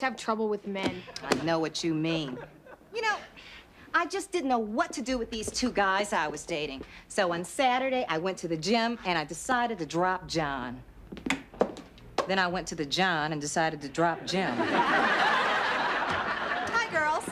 have trouble with men. I know what you mean. You know, I just didn't know what to do with these two guys I was dating. So on Saturday, I went to the gym and I decided to drop John. Then I went to the John and decided to drop Jim. Hi, girls.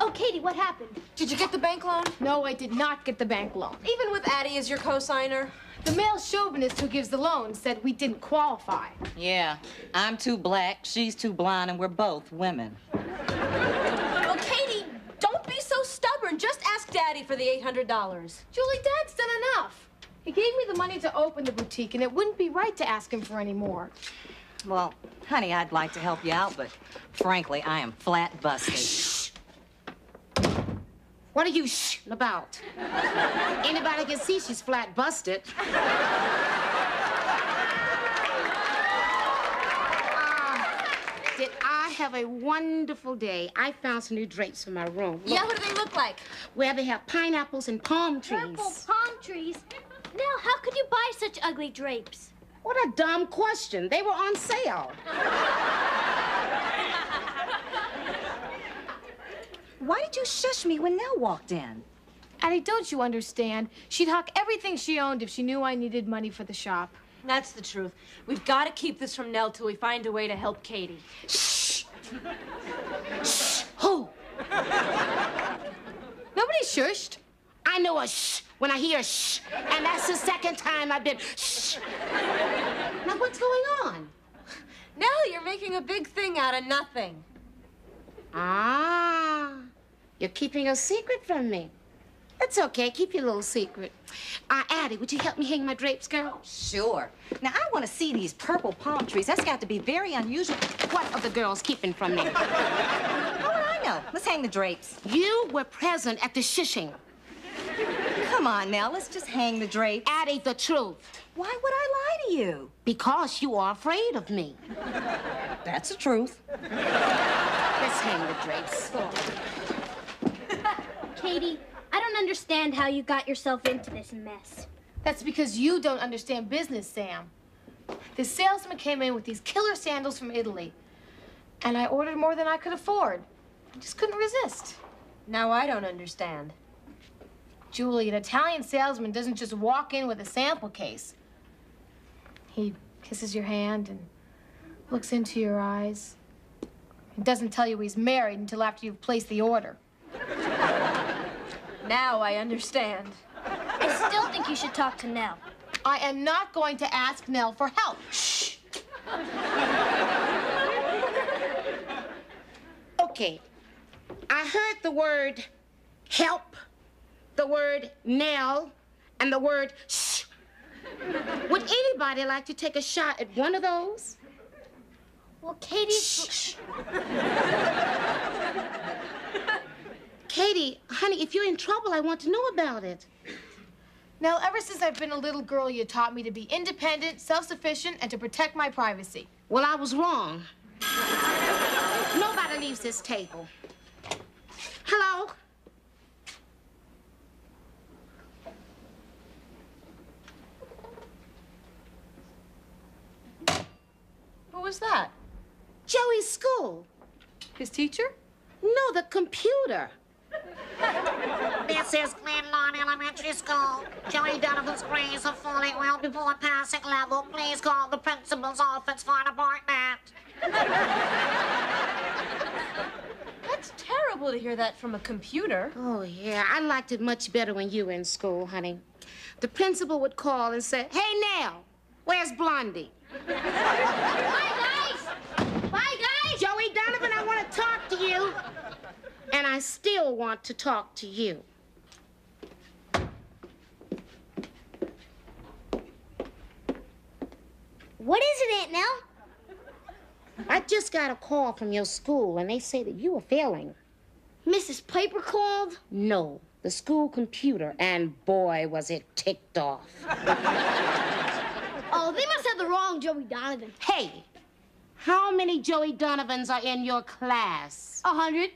Oh, Katie, what happened? Did you get the bank loan? No, I did not get the bank loan. Even with Addie as your co-signer? The male chauvinist who gives the loan said we didn't qualify. Yeah, I'm too black, she's too blonde, and we're both women. Well, Katie, don't be so stubborn. Just ask Daddy for the $800. Julie, Dad's done enough. He gave me the money to open the boutique, and it wouldn't be right to ask him for any more. Well, honey, I'd like to help you out, but frankly, I am flat busted. What are you shooting about? Anybody can see she's flat busted. Did I have a wonderful day? I found some new drapes for my room. Look, Yeah, what do they look like? Well, they have pineapples and palm trees. Purple palm trees. Nell, how could you buy such ugly drapes? What a dumb question. They were on sale. Why did you shush me when Nell walked in? Addie, don't you understand? She'd hawk everything she owned if she knew I needed money for the shop. That's the truth. We've got to keep this from Nell till we find a way to help Katie. Shh! shh! Who? Nobody shushed. I know a shh when I hear a shh, and that's the second time I've been shh. Now what's going on? Nell, you're making a big thing out of nothing. Ah, you're keeping a secret from me. It's okay. Keep your little secret. Uh, Addie, would you help me hang my drapes, girl? Sure. Now, I want to see these purple palm trees. That's got to be very unusual. What are the girls keeping from me? How would I know? Let's hang the drapes. you were present at the shushing. Come on, now, let's just hang the drapes. Addie, the truth. Why would I lie to you? Because you are afraid of me. That's the truth. Let's hang the drapes. Katie, understand how you got yourself into this mess. That's because you don't understand business, Sam. The salesman came in with these killer sandals from Italy, and I ordered more than I could afford. I just couldn't resist. Now I don't understand. Julie, an Italian salesman doesn't just walk in with a sample case. He kisses your hand and looks into your eyes. He doesn't tell you he's married until after you've placed the order. Now I understand. I still think you should talk to Nell. I am not going to ask Nell for help. Shh. Okay. I heard the word help, the word Nell, and the word shh. Would anybody like to take a shot at one of those? Well, Katie's. Katie, honey, if you're in trouble, I want to know about it. Now, ever since I've been a little girl, you taught me to be independent, self-sufficient, and to protect my privacy. Well, I was wrong. Nobody leaves this table. Hello? Who was that? Joey's school. His teacher? No, the computer. This is Glenlawn Elementary School. Joey Donovan's grades are falling well before passing level. Please call the principal's office for an appointment. That's terrible to hear that from a computer. Oh, yeah, I liked it much better when you were in school, honey. The principal would call and say, Hey, Nell, where's Blondie? Bye, guys! Bye, guys! Joey Donovan, I want to talk to you. And I still want to talk to you. What is it, Aunt Nell? I just got a call from your school, and they say that you are failing. Mrs. Piper called? No, the school computer, and boy, was it ticked off. Oh, they must have the wrong Joey Donovan. Hey, how many Joey Donovans are in your class? A hundred.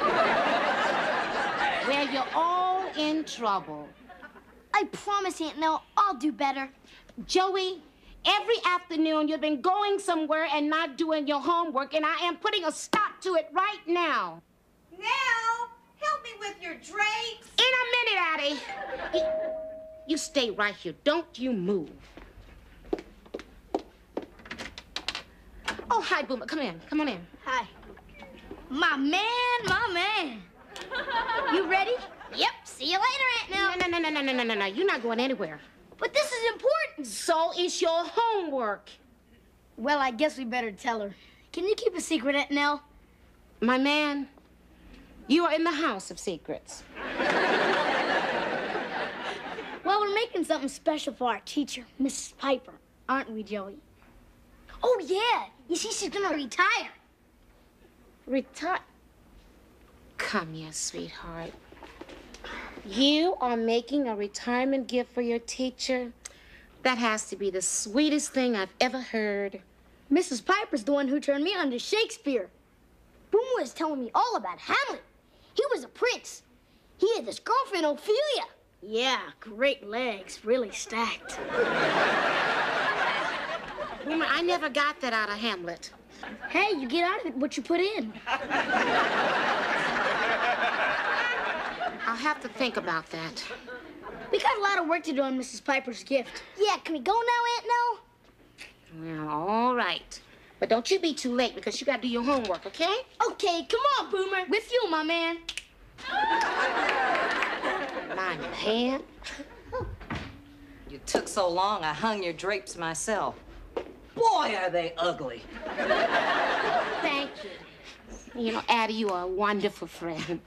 Well, you're all in trouble. I promise, Aunt Nell, I'll do better. Joey, Every afternoon you've been going somewhere and not doing your homework, and I am putting a stop to it right now. Nell, help me with your drapes. In a minute, Addie. You, you stay right here. Don't you move. Oh, hi, Boomer. Come in. Come on in. Hi. My man, my man. You ready? Yep. See you later, Aunt Nell. No, no, no, no, no, no, no, no. You're not going anywhere. But this is important. So is your homework. Well, I guess we better tell her. Can you keep a secret, Aunt Nell? My man, you are in the house of secrets. Well, we're making something special for our teacher, Mrs. Piper, aren't we, Joey? Oh, yeah. You see, she's gonna retire. Retire. Come here, sweetheart. You are making a retirement gift for your teacher? That has to be the sweetest thing I've ever heard. Mrs. Piper's the one who turned me on to Shakespeare. Boomer was telling me all about Hamlet. He was a prince. He had this girlfriend, Ophelia. Yeah, great legs, really stacked. Boomer, I never got that out of Hamlet. Hey, you get out of it what you put in. I'll have to think about that. We got a lot of work to do on Mrs. Piper's gift. Yeah, can we go now, Aunt Nell? Well, all right. But don't you be too late because you gotta do your homework, okay? Okay, come on, Boomer. With you, my man. My man. Oh. You took so long, I hung your drapes myself. Boy, are they ugly. Thank you. You know, Addie, you are a wonderful friend.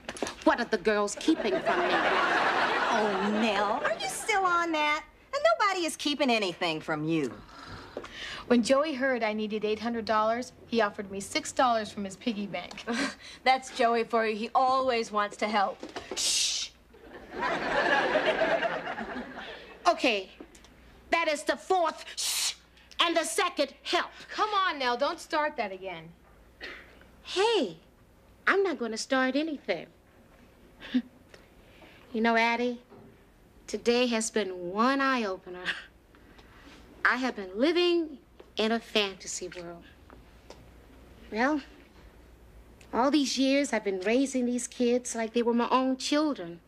What are the girls keeping from me? Oh, Nell, are you still on that? And nobody is keeping anything from you. When Joey heard I needed $800, he offered me $6 from his piggy bank. That's Joey for you. He always wants to help. Shh. okay, that is the fourth shh and the second help. Come on, Nell, don't start that again. Hey, I'm not going to start anything. you know, Addie, today has been one eye opener. I have been living in a fantasy world. Well, all these years I've been raising these kids like they were my own children.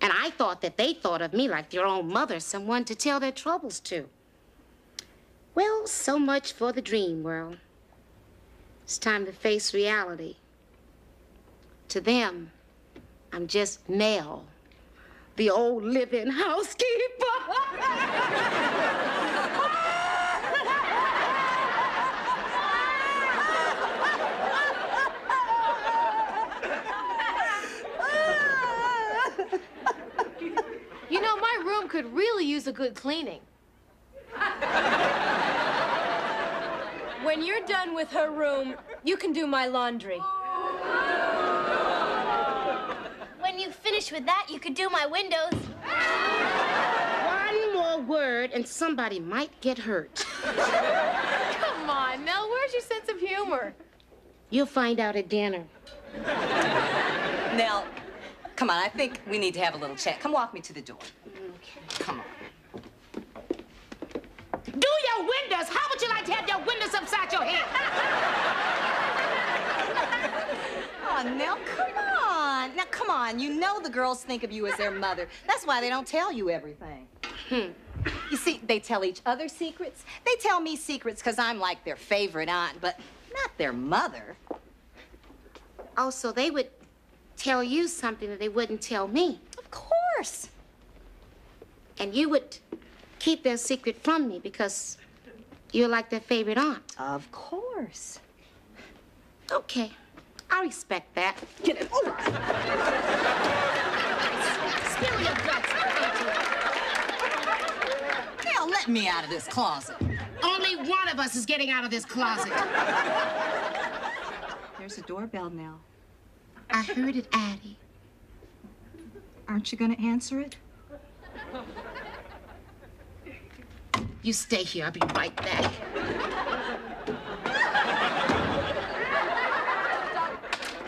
And I thought that they thought of me like their own mother, someone to tell their troubles to. Well, so much for the dream world. It's time to face reality. To them, I'm just Nell, the old living housekeeper. You know, my room could really use a good cleaning. When you're done with her room, you can do my laundry. When you finish with that, you could do my windows. One more word and somebody might get hurt. Come on, Nell, where's your sense of humor? You'll find out at dinner. Nell, come on, I think we need to have a little chat. Come walk me to the door. Okay. Come on. Do your windows. How would you like to have your windows upside your head? Oh, Nell, come on. Now, come on. You know the girls think of you as their mother. That's why they don't tell you everything. Hmm. You see, they tell each other secrets. They tell me secrets because I'm like their favorite aunt, but not their mother. Oh, so they would tell you something that they wouldn't tell me. Of course. And you would keep their secret from me because you're like their favorite aunt. Of course. Okay, I respect that. Get it over. Spill your guts. Nell, let me out of this closet. Only one of us is getting out of this closet. There's a doorbell now. I heard it, Addie. Aren't you going to answer it? You stay here. I'll be right back.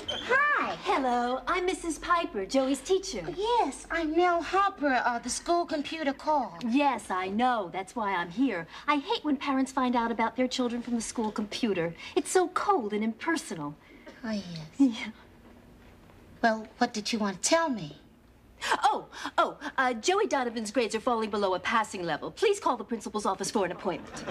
Hi. Hello. Hello, I'm Mrs. Piper, Joey's teacher. Yes, I'm Nell Harper, uh, the school computer call. Yes, I know. That's why I'm here. I hate when parents find out about their children from the school computer. It's so cold and impersonal. Oh, yes. Yeah. Well, what did you want to tell me? Oh, oh, uh, Joey Donovan's grades are falling below a passing level. Please call the principal's office for an appointment.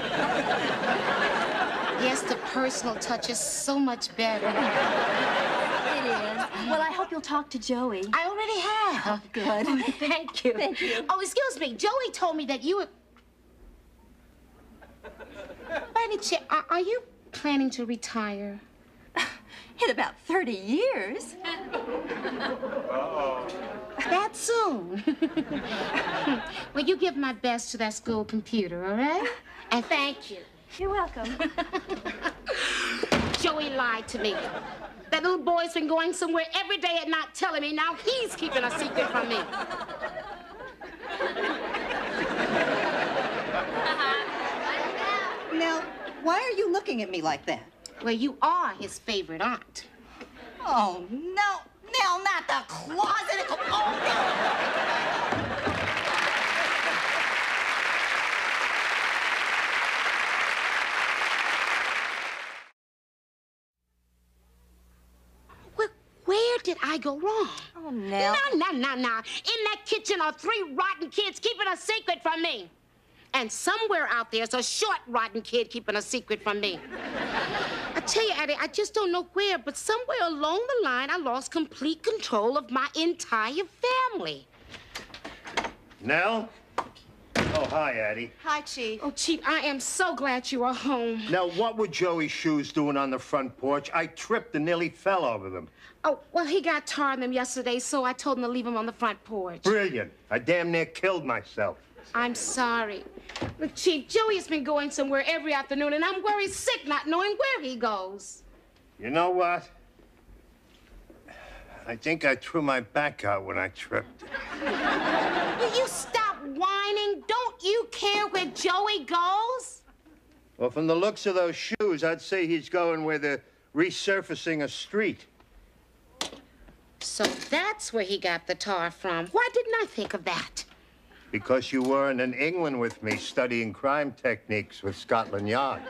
Yes, the personal touch is so much better. It is. Well, I hope you'll talk to Joey. I already have. Oh, good. Thank you. Thank you. Oh, excuse me. Joey told me that you were. By any chance, are, are you planning to retire? In about 30 years. That soon? well, you give my best to that school computer, all right? And thank you. You're welcome. Joey lied to me. That little boy's been going somewhere every day and not telling me. Now he's keeping a secret from me. Now, why are you looking at me like that? Well, you are his favorite aunt. Oh, no. Nell, not the closet. Oh, no. Well, where did I go wrong? Oh, Nell. No, no, no, no. In that kitchen are three rotten kids keeping a secret from me. And somewhere out there's a short, rotten kid keeping a secret from me. I tell you, Eddie, I just don't know where, but somewhere along the line, I lost complete control of my entire family. Nell? Oh, hi, Addie. Hi, Chief. Oh, Chief, I am so glad you are home. Now, what were Joey's shoes doing on the front porch? I tripped and nearly fell over them. Oh, well, he got tar in them yesterday, so I told him to leave them on the front porch. Brilliant. I damn near killed myself. I'm sorry. Look, Chief, Joey has been going somewhere every afternoon, and I'm worried sick not knowing where he goes. You know what? I think I threw my back out when I tripped. Will you stop whining? Don't you care where Joey goes? Well, from the looks of those shoes, I'd say he's going where they're resurfacing a street. So that's where he got the tar from. Why didn't I think of that? Because you weren't in England with me studying crime techniques with Scotland Yard.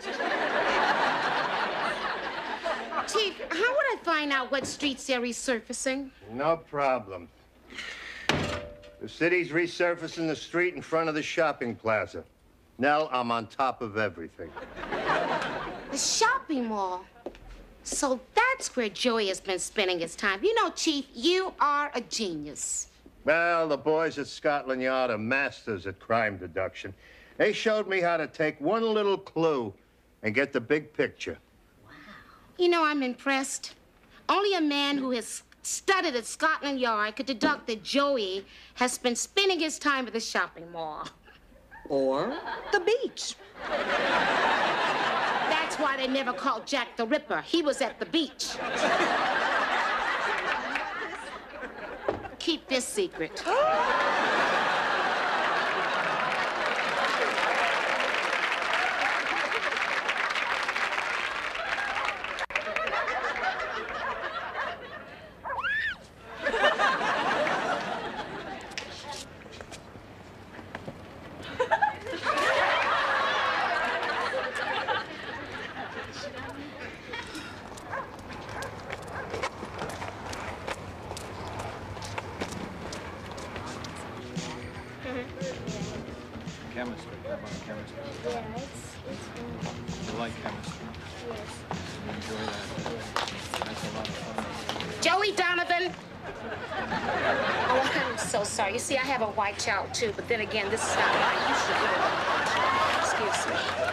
Chief, how would I find out what streets they're resurfacing? No problem. The city's resurfacing the street in front of the shopping plaza. Nell, I'm on top of everything. The shopping mall. So that's where Joey has been spending his time. You know, Chief, you are a genius. Well, the boys at Scotland Yard are masters at crime deduction. They showed me how to take one little clue and get the big picture. Wow. You know, I'm impressed. Only a man who has studied at Scotland Yard could deduct that Joey has been spending his time at the shopping mall. Or the beach. That's why they never called Jack the Ripper. He was at the beach. Keep this secret. Donovan. Oh, I'm so sorry. You see, I have a white child too, but then again, this is not mine. You should it Excuse me.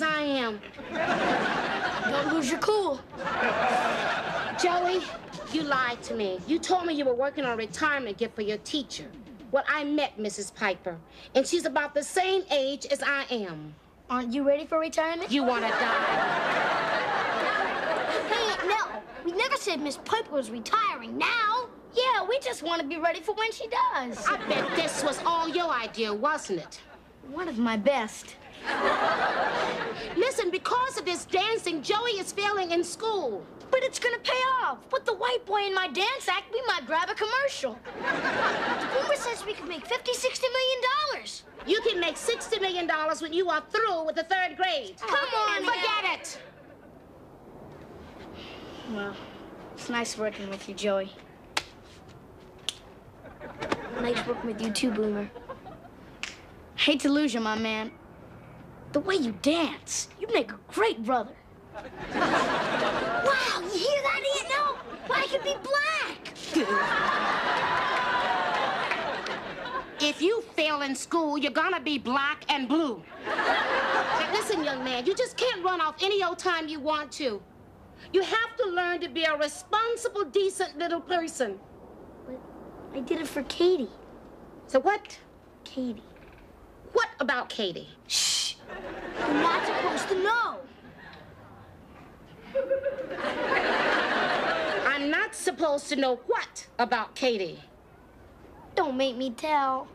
as I am. Don't lose your cool. Joey, you lied to me. You told me you were working on a retirement gift for your teacher. Well, I met Mrs. Piper, and she's about the same age as I am. Aren't you ready for retirement? You want to die? Hey, no. We never said Miss Piper was retiring now. Yeah, we just want to be ready for when she does. I bet this was all your idea, wasn't it? One of my best. Listen, because of this dancing, Joey is failing in school. But it's gonna pay off. With the white boy in my dance act, we might grab a commercial. Boomer says we could make 50, 60 million dollars. You can make $60 million when you are through with the third grade. Come on, Forget it. Well, it's nice working with you, Joey. Nice working with you too, Boomer. Hate to lose you, my man. The way you dance, you'd make a great brother. wow, you hear that, Aunt? Why, I could be black. If you fail in school, you're gonna be black and blue. Now, listen, young man, you just can't run off any old time you want to. You have to learn to be a responsible, decent little person. But I did it for Katie. So what? Katie. What about Katie? Shh. You're not supposed to know. I'm not supposed to know what about Katie. Don't make me tell.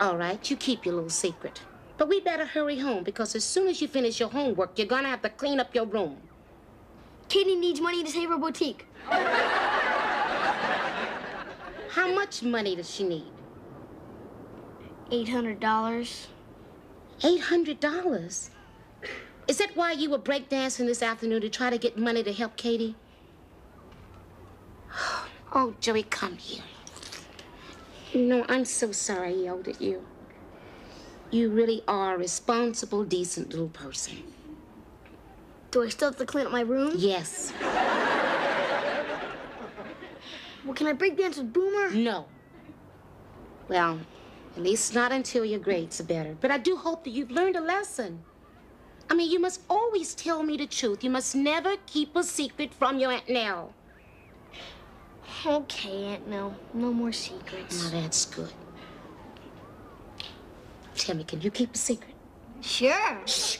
All right, you keep your little secret. But we better hurry home because as soon as you finish your homework, you're gonna have to clean up your room. Katie needs money to save her boutique. How much money does she need? $800. $800. Is that why you were breakdancing this afternoon to try to get money to help Katie? Oh, Joey, come here. You know, I'm so sorry I yelled at you. You really are a responsible, decent little person. Do I still have to clean up my room? Yes. Well, can I break dance with Boomer? No. Well, at least not until your grades are better. But I do hope that you've learned a lesson. I mean, you must always tell me the truth. You must never keep a secret from your Aunt Nell. Okay, Aunt Nell. No more secrets. Now that's good. Tell me, can you keep a secret? Sure. Shh.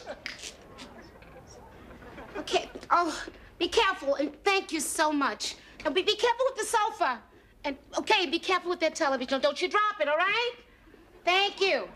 Okay. Oh, be careful and thank you so much. Now be, be careful with the sofa. And okay, be careful with that television. Don't you drop it, all right? Thank you.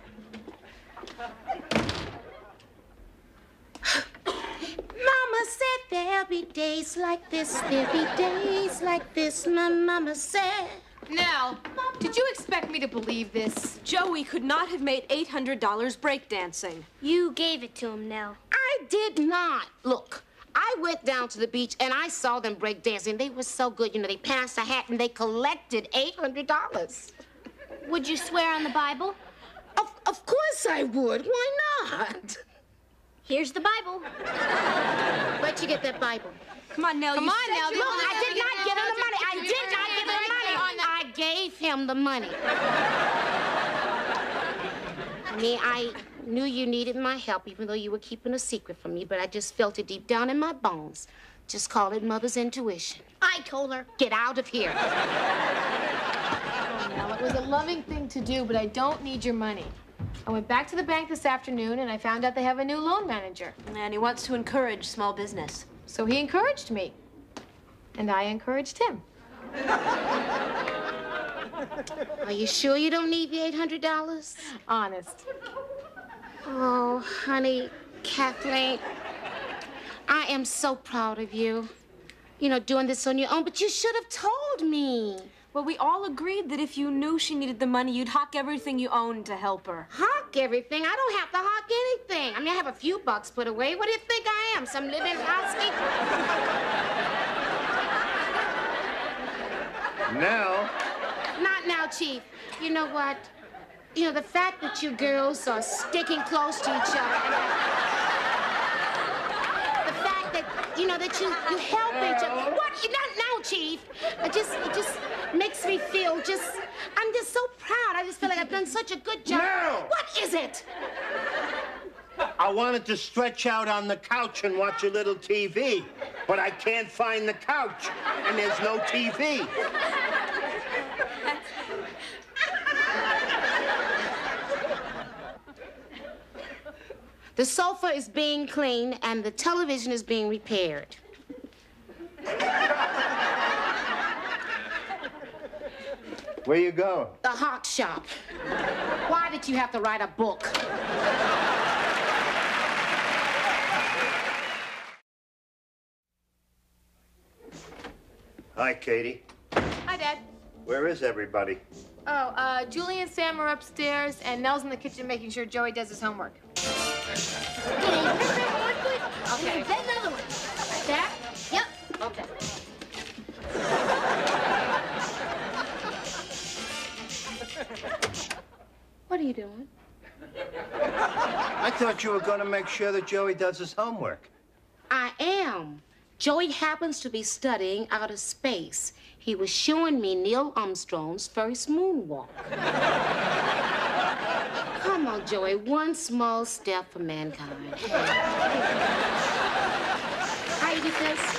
Mama said there'll be days like this, there'll be days like this, my mama said. Nell, did you expect me to believe this? Joey could not have made $800 breakdancing. You gave it to him, Nell. I did not. Look, I went down to the beach and I saw them break dancing. They were so good. You know, they passed a hat and they collected $800. Would you swear on the Bible? Of, of course I would. Why not? Here's the Bible. Where'd you get that Bible? Come on, Nell. Come you on said now. you Look, I did not give him the money. I did not give him the money. I gave him the money. I mean, I knew you needed my help, even though you were keeping a secret from me, but I just felt it deep down in my bones. Just call it mother's intuition. I told her. Get out of here. Now, it was a loving thing to do, but I don't need your money. I went back to the bank this afternoon and I found out they have a new loan manager. And he wants to encourage small business. So he encouraged me. And I encouraged him. Are you sure you don't need the $800? Honest. Oh, honey, Kathleen, I am so proud of you. You know, doing this on your own, but you should have told me. Well, we all agreed that if you knew she needed the money, you'd hock everything you owned to help her. Hawk everything. I don't have to hawk anything. I mean, I have a few bucks put away. What do you think I am? Some living housekeeper? Now, Not now, Chief. You know what? You know, the fact that you girls are sticking close to each other. And the fact that, you know, that you, you help each other. What? Not now, Chief. It just, it just makes me feel just, I'm just so proud. I just feel like I've done such a good job. No! What is it? I wanted to stretch out on the couch and watch a little TV, but I can't find the couch, and there's no TV. The sofa is being cleaned and the television is being repaired. Where you going? The hawk shop. Why did you have to write a book? Hi, Katie. Hi, Dad. Where is everybody? Oh, uh, Julie and Sam are upstairs, and Nell's in the kitchen making sure Joey does his homework. Okay. Then another one. Like that? Yep. Okay. What are you doing? I thought you were going to make sure that Joey does his homework. I am. Joey happens to be studying outer space. He was showing me Neil Armstrong's first moonwalk. On, Joey, one small step for mankind. How you did this?